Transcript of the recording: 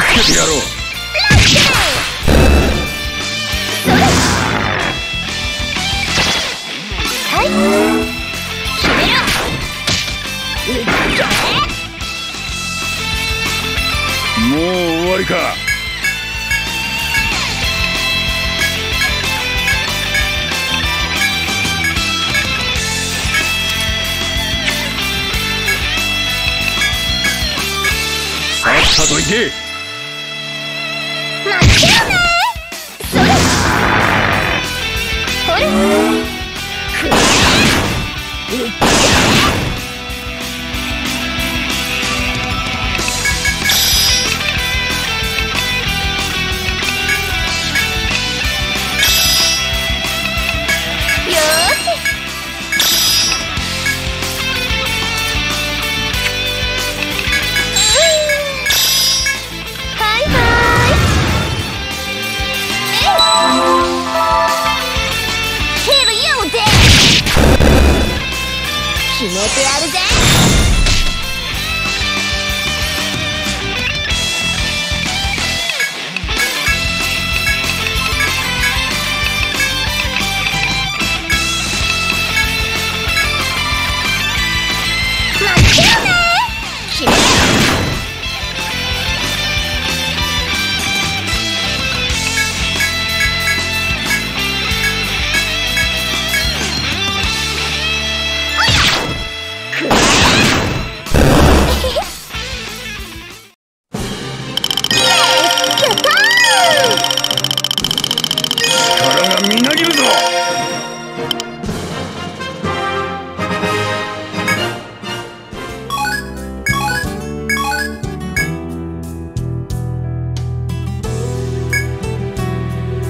助けてやろうもう終わりかさっさと行け Yeah! 決めてやるぜ。